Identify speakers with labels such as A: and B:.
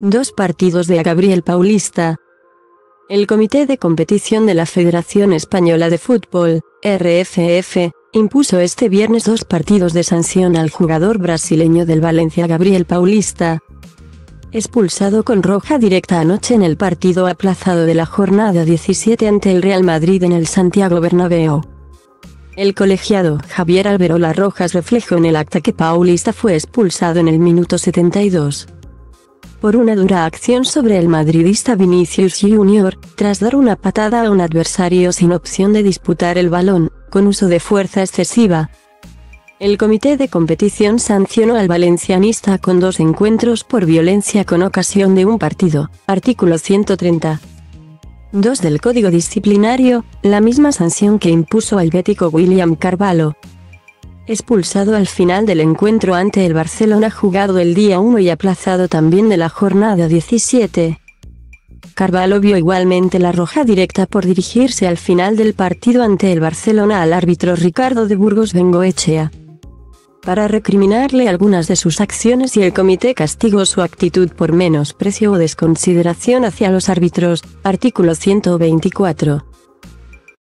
A: Dos partidos de Gabriel Paulista. El Comité de Competición de la Federación Española de Fútbol, RFF, impuso este viernes dos partidos de sanción al jugador brasileño del Valencia Gabriel Paulista, expulsado con roja directa anoche en el partido aplazado de la jornada 17 ante el Real Madrid en el Santiago Bernabéu. El colegiado Javier Alberola Rojas reflejó en el acta que Paulista fue expulsado en el minuto 72 por una dura acción sobre el madridista Vinicius Jr., tras dar una patada a un adversario sin opción de disputar el balón, con uso de fuerza excesiva. El comité de competición sancionó al valencianista con dos encuentros por violencia con ocasión de un partido, artículo 130. 2 del Código Disciplinario, la misma sanción que impuso al bético William Carvalho, expulsado al final del encuentro ante el Barcelona jugado el día 1 y aplazado también de la jornada 17. Carvalho vio igualmente la roja directa por dirigirse al final del partido ante el Barcelona al árbitro Ricardo de Burgos Bengoechea. Para recriminarle algunas de sus acciones y el comité castigó su actitud por menosprecio o desconsideración hacia los árbitros, artículo 124.